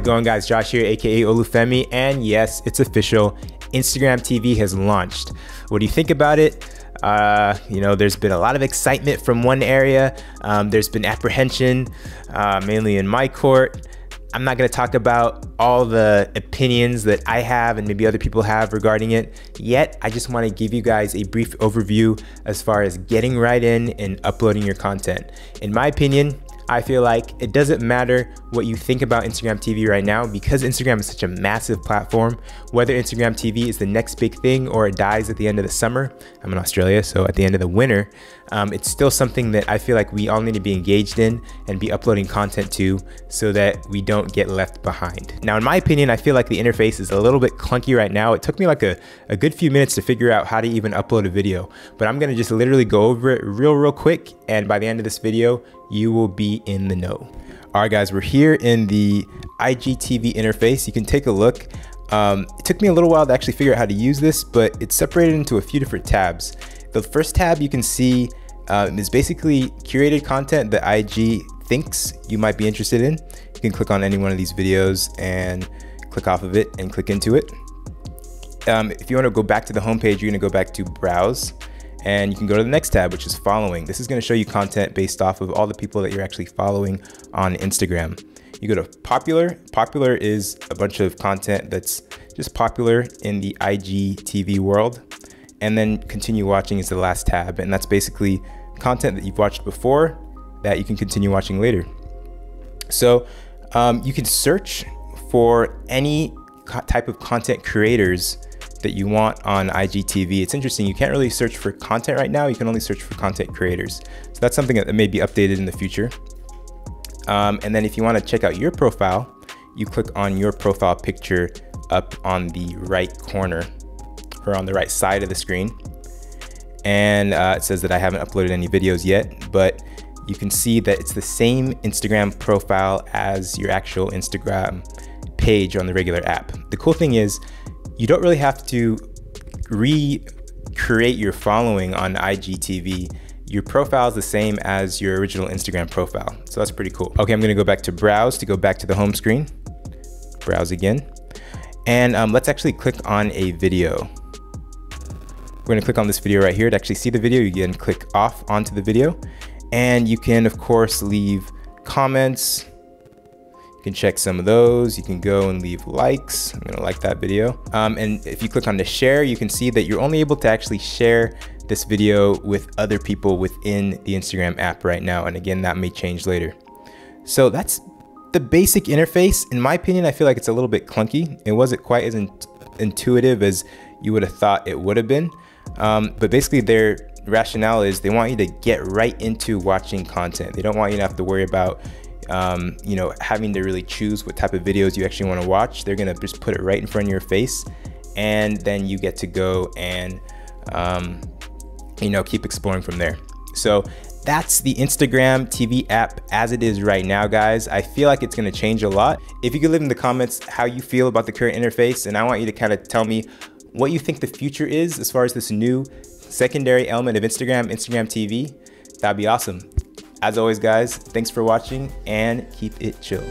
going guys? Josh here, aka Olufemii, and yes, it's official. Instagram TV has launched. What do you think about it? Uh, you know, there's been a lot of excitement from one area. Um, there's been apprehension, uh, mainly in my court. I'm not going to talk about all the opinions that I have and maybe other people have regarding it yet. I just want to give you guys a brief overview as far as getting right in and uploading your content. In my opinion, I feel like it doesn't matter what you think about Instagram TV right now because Instagram is such a massive platform. Whether Instagram TV is the next big thing or it dies at the end of the summer, I'm in Australia, so at the end of the winter, um, it's still something that I feel like we all need to be engaged in and be uploading content to so that we don't get left behind. Now, in my opinion, I feel like the interface is a little bit clunky right now. It took me like a, a good few minutes to figure out how to even upload a video, but I'm gonna just literally go over it real, real quick. And by the end of this video, you will be in the know. All right, guys, we're here in the IGTV interface. You can take a look. Um, it took me a little while to actually figure out how to use this, but it's separated into a few different tabs. The first tab you can see uh, is basically curated content that IG thinks you might be interested in. You can click on any one of these videos and click off of it and click into it. Um, if you want to go back to the homepage, you're going to go back to browse and you can go to the next tab, which is following. This is going to show you content based off of all the people that you're actually following on Instagram. You go to popular. Popular is a bunch of content that's just popular in the IGTV world and then continue watching is the last tab. And that's basically content that you've watched before that you can continue watching later. So um, you can search for any type of content creators that you want on IGTV. It's interesting, you can't really search for content right now, you can only search for content creators. So that's something that may be updated in the future. Um, and then if you wanna check out your profile, you click on your profile picture up on the right corner or on the right side of the screen. And uh, it says that I haven't uploaded any videos yet, but you can see that it's the same Instagram profile as your actual Instagram page on the regular app. The cool thing is you don't really have to recreate your following on IGTV. Your profile is the same as your original Instagram profile. So that's pretty cool. Okay, I'm gonna go back to browse to go back to the home screen. Browse again. And um, let's actually click on a video. We're gonna click on this video right here to actually see the video. You can click off onto the video and you can of course leave comments. You can check some of those. You can go and leave likes. I'm gonna like that video. Um, and if you click on the share, you can see that you're only able to actually share this video with other people within the Instagram app right now. And again, that may change later. So that's the basic interface. In my opinion, I feel like it's a little bit clunky. It wasn't quite as in intuitive as you would have thought it would have been. Um, but basically their rationale is they want you to get right into watching content. They don't want you to have to worry about um, you know, having to really choose what type of videos you actually want to watch. They're gonna just put it right in front of your face, and then you get to go and um, you know keep exploring from there. So that's the Instagram TV app as it is right now, guys. I feel like it's gonna change a lot. If you could leave in the comments how you feel about the current interface, and I want you to kind of tell me what you think the future is as far as this new secondary element of Instagram, Instagram TV, that'd be awesome. As always, guys, thanks for watching and keep it chill.